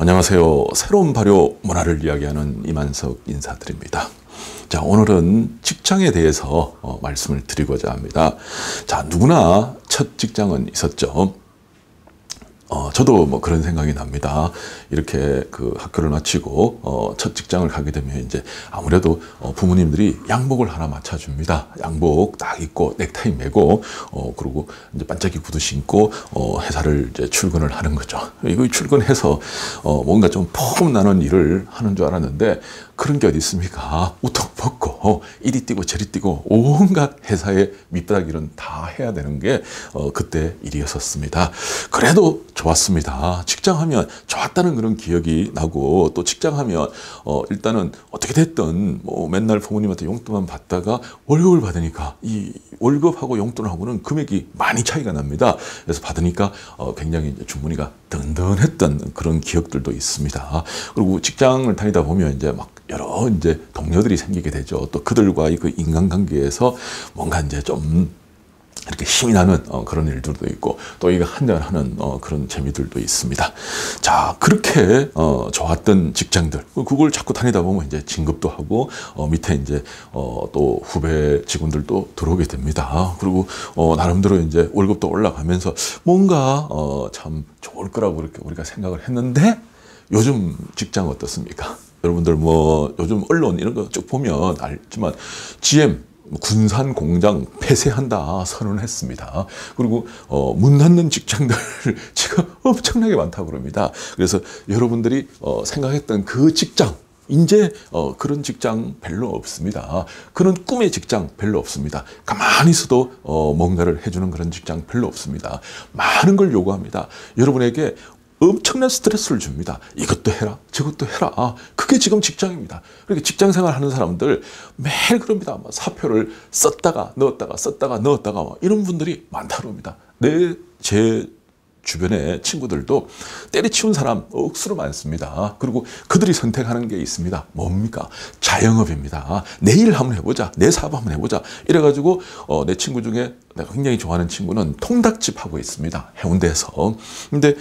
안녕하세요. 새로운 발효 문화를 이야기하는 이만석 인사드립니다. 자, 오늘은 직장에 대해서 어, 말씀을 드리고자 합니다. 자, 누구나 첫 직장은 있었죠. 어, 저도 뭐 그런 생각이 납니다. 이렇게 그 학교를 마치고, 어, 첫 직장을 가게 되면 이제 아무래도 어, 부모님들이 양복을 하나 맞춰줍니다. 양복 딱 입고, 넥타이 메고, 어, 그리고 이제 반짝이 구두 신고, 어, 회사를 이제 출근을 하는 거죠. 이거 출근해서, 어, 뭔가 좀 폼나는 일을 하는 줄 알았는데, 그런 게 어디 있습니까? 우통 벗고 이리 뛰고 저리 뛰고 온갖 회사의 밑바닥 일은 다 해야 되는 게 어, 그때 일이었었습니다. 그래도 좋았습니다. 직장하면 좋았다는 그런 기억이 나고 또 직장하면 어, 일단은 어떻게 됐든 뭐 맨날 부모님한테 용돈만 받다가 월급을 받으니까 이 월급하고 용돈하고는 금액이 많이 차이가 납니다. 그래서 받으니까 어, 굉장히 주머니가 든든했던 그런 기억들도 있습니다. 그리고 직장을 다니다 보면 이제 막 여러 이제 동료들이 생기게 되죠. 또 그들과의 그 인간관계에서 뭔가 이제 좀 이렇게 힘이 나는 어, 그런 일들도 있고 또 이거 한잔하는 어, 그런 재미들도 있습니다. 자 그렇게 어, 좋았던 직장들 그걸 자꾸 다니다 보면 이제 진급도 하고 어, 밑에 이제 어, 또 후배 직원들도 들어오게 됩니다. 그리고 어, 나름대로 이제 월급도 올라가면서 뭔가 어, 참 좋을 거라고 그렇게 우리가 생각을 했는데 요즘 직장 어떻습니까? 여러분들 뭐 요즘 언론 이런 거 쭉 보면 알지만 GM 군산 공장 폐쇄한다 선언했습니다. 그리고 어, 문 닫는 직장들 지금 엄청나게 많다고 그럽니다. 그래서 여러분들이 어, 생각했던 그 직장 이제 어, 그런 직장 별로 없습니다. 그런 꿈의 직장 별로 없습니다. 가만히 있어도 어, 뭔가를 해주는 그런 직장 별로 없습니다. 많은 걸 요구합니다. 여러분에게 엄청난 스트레스를 줍니다. 이것도 해라, 저것도 해라. 아, 그게 지금 직장입니다. 그렇게 직장 생활 하는 사람들 매일 그럽니다. 사표를 썼다가 넣었다가 썼다가 넣었다가 이런 분들이 많다고 합니다. 내, 제 주변의 친구들도 때려치운 사람 억수로 많습니다. 그리고 그들이 선택하는 게 있습니다. 뭡니까? 자영업입니다. 내일 한번 해보자. 내 사업 한번 해보자. 이래가지고 어, 내 친구 중에 내가 굉장히 좋아하는 친구는 통닭집 하고 있습니다. 해운대에서. 근데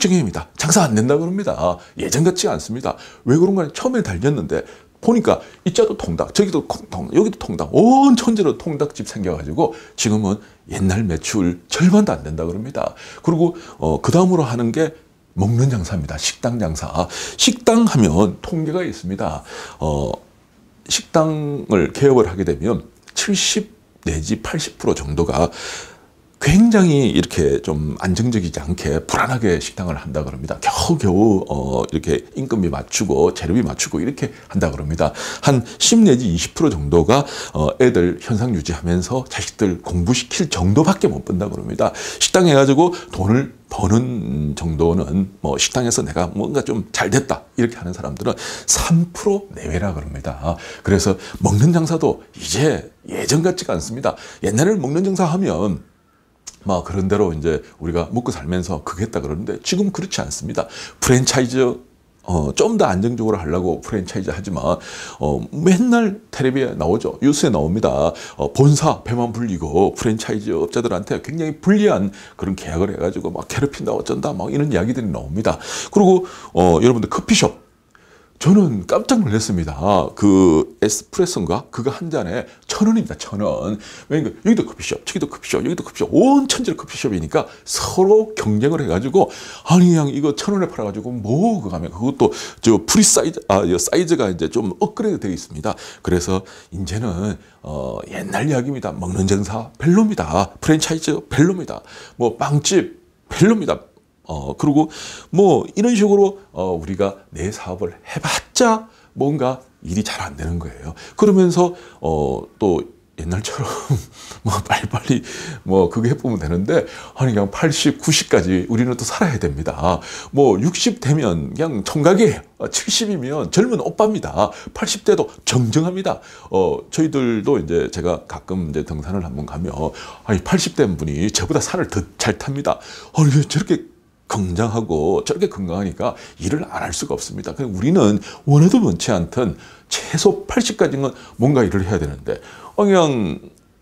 지경입니다. 장사 안 된다 그럽니다. 예전 같지 않습니다. 왜 그런가 처음에 달렸는데 보니까 이자도 통닭, 저기도 통닭, 여기도 통닭, 온 천재로 통닭집 생겨가지고 지금은 옛날 매출 절반도 안 된다 그럽니다. 그리고 어, 그 다음으로 하는 게 먹는 장사입니다. 식당 장사. 식당 하면 통계가 있습니다. 어, 식당을 개업을 하게 되면 70 내지 80% 정도가 굉장히 이렇게 좀 안정적이지 않게 불안하게 식당을 한다 그럽니다. 겨우겨우 어 이렇게 임금비 맞추고 재료비 맞추고 이렇게 한다 그럽니다. 한 10 내지 20% 정도가 어 애들 현상 유지하면서 자식들 공부시킬 정도밖에 못 번다 그럽니다. 식당 해가지고 돈을 버는 정도는 뭐 식당에서 내가 뭔가 좀 잘 됐다 이렇게 하는 사람들은 3% 내외라 그럽니다. 그래서 먹는 장사도 이제 예전 같지가 않습니다. 옛날에 먹는 장사 하면 뭐 그런 대로 이제 우리가 먹고 살면서 그겠다 그러는데 지금 그렇지 않습니다. 프랜차이즈 어, 좀 더 안정적으로 하려고 프랜차이즈 하지만, 어, 맨날 텔레비에 나오죠. 뉴스에 나옵니다. 어, 본사 배만 불리고 프랜차이즈 업자들한테 굉장히 불리한 그런 계약을 해가지고 막 괴롭힌다, 어쩐다, 막 이런 이야기들이 나옵니다. 그리고, 어, 여러분들 커피숍. 저는 깜짝 놀랐습니다. 그 에스프레소인가? 그거 한 잔에 천 원입니다. 천 원. 왜냐면 여기도 커피숍, 저기도 커피숍, 여기도 커피숍, 온 천지로 커피숍이니까 서로 경쟁을 해가지고 아니 그냥 이거 천 원에 팔아가지고 뭐 그거 하면 그것도 저 프리 사이즈, 아 사이즈가 이제 좀 업그레이드 되어 있습니다. 그래서 이제는 어 옛날 이야기입니다. 먹는 장사 별로입니다. 프랜차이즈 별로입니다. 뭐 빵집 별로입니다. 어, 그리고 뭐 이런 식으로 어, 우리가 내 사업을 해봤자 뭔가 일이 잘 안 되는 거예요. 그러면서 어, 또 옛날처럼 뭐 빨리빨리 뭐 그게 해보면 되는데 아니 그냥 80, 90까지 우리는 또 살아야 됩니다. 뭐 60 되면 그냥 청각이에요. 70이면 젊은 오빠입니다. 80대도 정정합니다. 어 저희들도 이제 제가 가끔 이제 등산을 한번 가면 아니 80대 분이 저보다 산을 더 잘 탑니다. 아니 저렇게 건장하고 저렇게 건강하니까 일을 안 할 수가 없습니다. 우리는 원해도 원치 않던 최소 80까지는 뭔가 일을 해야 되는데 어, 그냥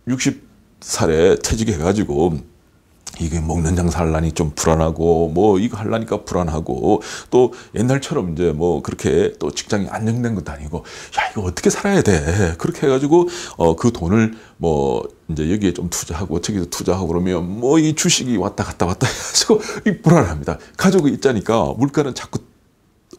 60살에 퇴직해가지고 이게 먹는 장사 할라니 좀 불안하고 뭐 이거 할라니까 불안하고 또 옛날처럼 이제 뭐 그렇게 또 직장이 안정된 것도 아니고 야 이거 어떻게 살아야 돼? 그렇게 해가지고 어 그 돈을 뭐 이제 여기에 좀 투자하고 저기서 투자하고 그러면 뭐 이 주식이 왔다 갔다 왔다 해가지고 이 불안합니다. 가족이 있자니까 물가는 자꾸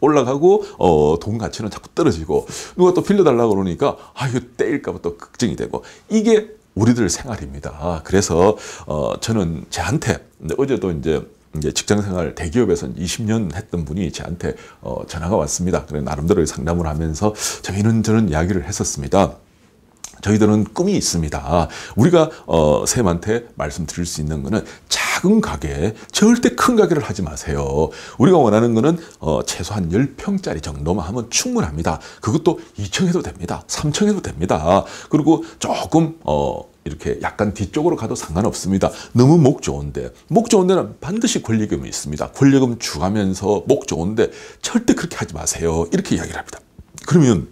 올라가고 어, 돈 가치는 자꾸 떨어지고 누가 또 빌려달라 고 그러니까 아 이거 떼일까 봐 또 걱정이 되고 이게 우리들 생활입니다. 그래서 어, 저는 저한테 어제도 이제 이제 직장 생활 대기업에서 20년 했던 분이 저한테 어, 전화가 왔습니다. 그래 나름대로 상담을 하면서 저희는 저는 이야기를 했었습니다. 저희들은 꿈이 있습니다. 우리가 어, 쌤한테 말씀드릴 수 있는 거는 작은 가게, 절대 큰 가게를 하지 마세요. 우리가 원하는 거는 어, 최소한 10평짜리 정도만 하면 충분합니다. 그것도 2층 해도 됩니다. 3층 해도 됩니다. 그리고 조금 어, 이렇게 약간 뒤쪽으로 가도 상관없습니다. 너무 목 좋은데 목 좋은 데는 반드시 권리금이 있습니다. 권리금 주가면서 목 좋은데 절대 그렇게 하지 마세요. 이렇게 이야기를 합니다. 그러면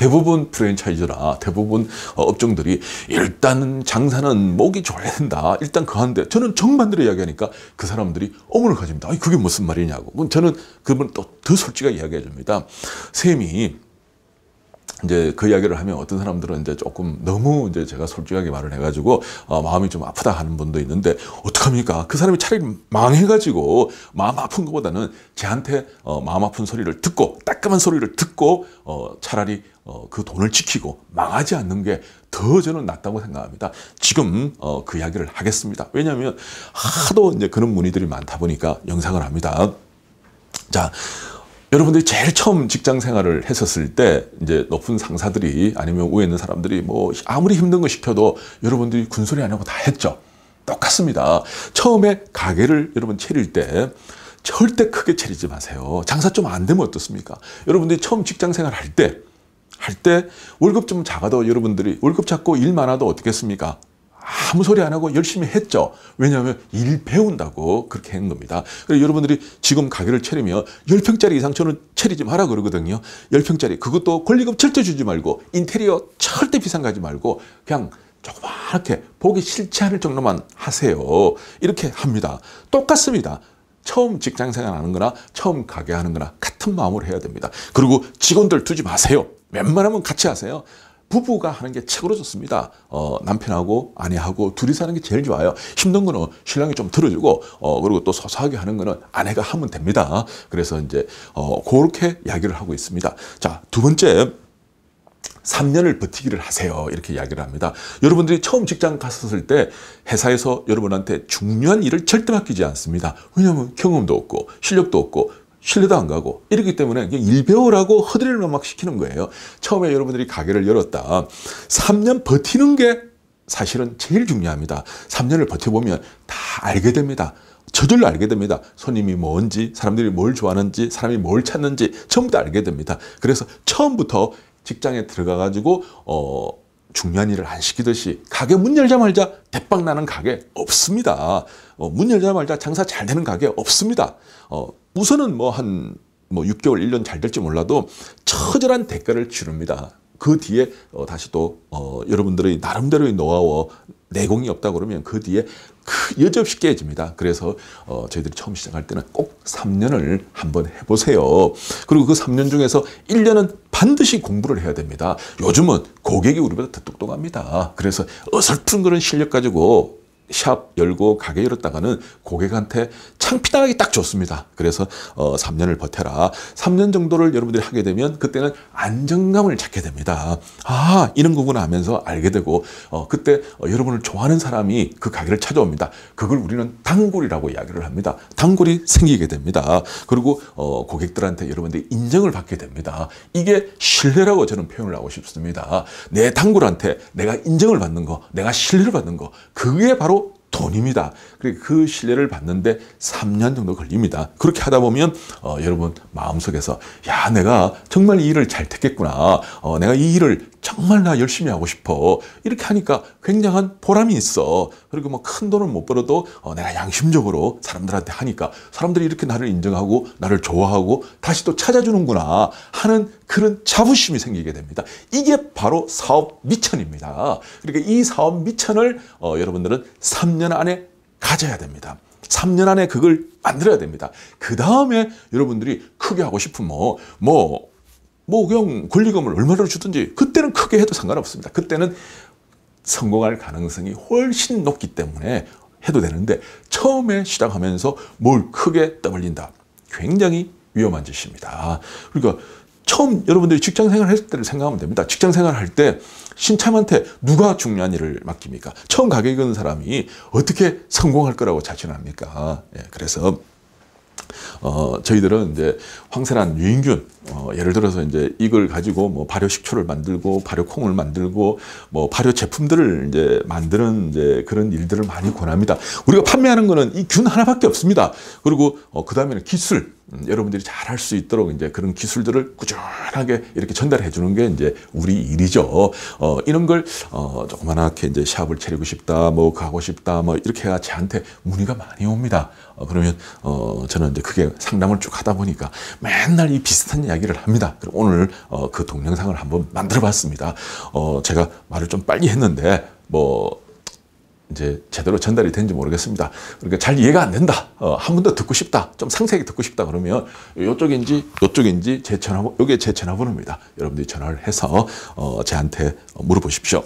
대부분 프랜차이즈나 대부분 어, 업종들이 일단 장사는 목이 좋아야 된다. 일단 그한데 저는 정반대로 이야기하니까 그 사람들이 어머를 가집니다. 그게 무슨 말이냐고. 저는 그분 또 더 솔직하게 이야기해 줍니다. 셈이 이제 그 이야기를 하면 어떤 사람들은 이제 조금 너무 이제 제가 솔직하게 말을 해가지고 어, 마음이 좀 아프다 하는 분도 있는데 어떡합니까? 그 사람이 차라리 망해가지고 마음 아픈 것보다는 제한테 어, 마음 아픈 소리를 듣고 따끔한 소리를 듣고 어, 차라리 어, 그 돈을 지키고 망하지 않는 게 더 저는 낫다고 생각합니다. 지금 어, 그 이야기를 하겠습니다. 왜냐하면 하도 이제 그런 문의들이 많다 보니까 영상을 합니다. 자, 여러분들이 제일 처음 직장 생활을 했었을 때 이제 높은 상사들이 아니면 위에 있는 사람들이 뭐 아무리 힘든 거 시켜도 여러분들이 군소리 안 하고 다 했죠. 똑같습니다. 처음에 가게를 여러분 차릴 때 절대 크게 차리지 마세요. 장사 좀 안 되면 어떻습니까? 여러분들이 처음 직장 생활 할 때, 할 때 월급 좀 작아도 여러분들이 월급 작고 일 많아도 어떻겠습니까? 아무 소리 안 하고 열심히 했죠. 왜냐하면 일 배운다고 그렇게 한 겁니다. 그래서 여러분들이 지금 가게를 차리면 10평짜리 이상 저는 차리지 마라 그러거든요. 10평짜리. 그것도 권리금 절대 주지 말고 인테리어 절대 비싼 거 하지 말고 그냥 조그맣게 보기 싫지 않을 정도만 하세요. 이렇게 합니다. 똑같습니다. 처음 직장 생활 하는 거나 처음 가게 하는 거나 같은 마음으로 해야 됩니다. 그리고 직원들 두지 마세요. 웬만하면 같이 하세요. 부부가 하는 게 최고로 좋습니다. 어, 남편하고 아내하고 둘이 사는 게 제일 좋아요. 힘든 거는 신랑이 좀 들어주고, 어, 그리고 또 소소하게 하는 거는 아내가 하면 됩니다. 그래서 이제, 어, 그렇게 이야기를 하고 있습니다. 자, 두 번째. 3년을 버티기를 하세요. 이렇게 이야기를 합니다. 여러분들이 처음 직장 갔었을 때 회사에서 여러분한테 중요한 일을 절대 맡기지 않습니다. 왜냐하면 경험도 없고 실력도 없고 신뢰도 안 가고 이렇기 때문에 일 배우라고 허드렛을 막 시키는 거예요. 처음에 여러분들이 가게를 열었다. 3년 버티는 게 사실은 제일 중요합니다. 3년을 버텨보면 다 알게 됩니다. 저절로 알게 됩니다. 손님이 뭔지, 사람들이 뭘 좋아하는지, 사람이 뭘 찾는지 전부 다 알게 됩니다. 그래서 처음부터 직장에 들어가가지고, 어, 중요한 일을 안 시키듯이 가게 문 열자마자 대박 나는 가게 없습니다. 어, 문 열자마자 장사 잘 되는 가게 없습니다. 어, 우선은 뭐 한뭐 뭐 6개월, 1년 잘 될지 몰라도 처절한 대가를 치릅니다. 그 뒤에 어, 다시 또 어, 여러분들의 나름대로의 노하우 내공이 없다 그러면 그 뒤에 그 여지없이 깨집니다. 그래서 어, 저희들이 처음 시작할 때는 꼭 3년을 한번 해보세요. 그리고 그 3년 중에서 1년은 반드시 공부를 해야 됩니다. 요즘은 고객이 우리보다 더 똑똑합니다. 그래서 어설픈 그런 실력 가지고 샵 열고 가게 열었다가는 고객한테 창피당하기 딱 좋습니다. 그래서 어 3년을 버텨라. 3년 정도를 여러분들이 하게 되면 그때는 안정감을 찾게 됩니다. 아 이런 거구나 하면서 알게 되고 어 그때 어 여러분을 좋아하는 사람이 그 가게를 찾아옵니다. 그걸 우리는 단골이라고 이야기를 합니다. 단골이 생기게 됩니다. 그리고 어 고객들한테 여러분들이 인정을 받게 됩니다. 이게 신뢰라고 저는 표현을 하고 싶습니다. 내 단골한테 내가 인정을 받는 거, 내가 신뢰를 받는 거, 그게 바로 돈입니다. 그 신뢰를 받는데 3년 정도 걸립니다. 그렇게 하다 보면 어, 여러분 마음속에서 야 내가 정말 이 일을 잘 택했구나. 어, 내가 이 일을 정말 나 열심히 하고 싶어. 이렇게 하니까 굉장한 보람이 있어. 그리고 뭐 큰 돈을 못 벌어도 어, 내가 양심적으로 사람들한테 하니까 사람들이 이렇게 나를 인정하고 나를 좋아하고 다시 또 찾아주는구나 하는 그런 자부심이 생기게 됩니다. 이게 바로 사업 미천입니다. 그러니까 이 사업 미천을 어, 여러분들은 3년 안에 가져야 됩니다. 3년 안에 그걸 만들어야 됩니다. 그 다음에 여러분들이 크게 하고 싶은 뭐, 뭐, 뭐 그냥 권리금을 얼마나 주든지 그때는 크게 해도 상관없습니다. 그때는 성공할 가능성이 훨씬 높기 때문에 해도 되는데 처음에 시작하면서 뭘 크게 떠벌린다. 굉장히 위험한 짓입니다. 그러니까 처음 여러분들이 직장 생활할 때를 생각하면 됩니다. 직장 생활 할 때 신참한테 누가 중요한 일을 맡깁니까? 처음 가게 건 사람이 어떻게 성공할 거라고 자신합니까? 예, 그래서 어, 저희들은 이제 황새란 유인균, 어, 예를 들어서 이제 이걸 가지고 뭐 발효 식초를 만들고 발효 콩을 만들고 뭐 발효 제품들을 이제 만드는 이제 그런 일들을 많이 권합니다. 우리가 판매하는 거는 이 균 하나밖에 없습니다. 그리고 어, 그 다음에는 기술, 음, 여러분들이 잘 할 수 있도록 이제 그런 기술들을 꾸준하게 이렇게 전달해 주는 게 이제 우리 일이죠. 어, 이런 걸, 어, 조그만하게 이제 샵을 차리고 싶다, 뭐 가고 싶다, 뭐 이렇게 해가 저한테 문의가 많이 옵니다. 어, 그러면, 어, 저는 이제 그게 상담을 쭉 하다 보니까 맨날 이 비슷한 이야기를 합니다. 그럼 오늘, 어, 그 동영상을 한번 만들어 봤습니다. 어, 제가 말을 좀 빨리 했는데, 뭐, 이제 제대로 전달이 된지 모르겠습니다. 그러니까 잘 이해가 안 된다. 어, 한 번 더 듣고 싶다. 좀 상세하게 듣고 싶다. 그러면 요쪽인지 요쪽인지 제 전화번호, 요게 제 전화번호입니다. 여러분들이 전화를 해서 어, 저한테 물어보십시오.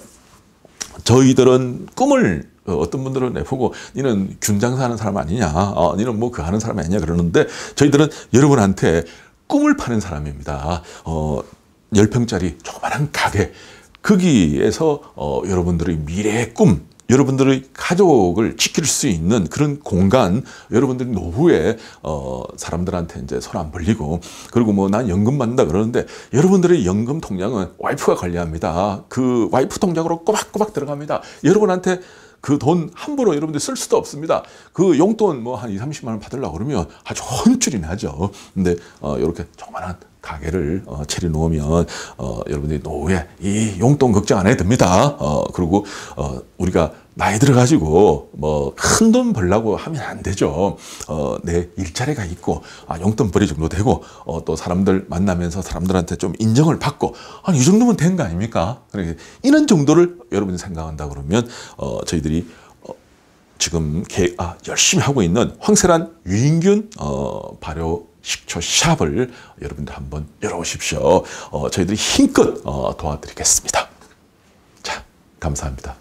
저희들은 꿈을 어, 어떤 분들은 내보고 니는 균 장사하는 사람 아니냐, 어, 니는 뭐 그 하는 사람 아니냐 그러는데 저희들은 여러분한테 꿈을 파는 사람입니다. 어, 10평짜리 조그마한 가게 거기에서 어, 여러분들의 미래의 꿈 여러분들의 가족을 지킬 수 있는 그런 공간, 여러분들이 노후에 어 사람들한테 이제 손 안 벌리고 그리고 뭐 난 연금 받는다 그러는데 여러분들의 연금 통장은 와이프가 관리합니다. 그 와이프 통장으로 꼬박꼬박 들어갑니다. 여러분한테 그돈 함부로 여러분들 쓸 수도 없습니다. 그 용돈 뭐 한 2, 30만 원 받으려고 그러면 아주 헌줄이 나죠. 근데 어 이렇게 조그만한 가게를 어, 차려 놓으면 어, 여러분들이 노후에 이 용돈 걱정 안 해도 됩니다. 어, 그리고 어, 우리가 나이 들어가지고 뭐 큰 돈 벌라고 하면 안 되죠. 어, 내 일자리가 있고 아, 용돈 벌이 정도 되고 어, 또 사람들 만나면서 사람들한테 좀 인정을 받고 한이 정도면 된 거 아닙니까? 그러니까 이런 정도를 여러분이 생각한다 그러면 어, 저희들이 어, 지금 개, 아, 열심히 하고 있는 황세란 유인균 어, 발효 식초 샵을 여러분들 한번 열어보십시오. 어, 저희들이 힘껏 어, 도와드리겠습니다. 자, 감사합니다.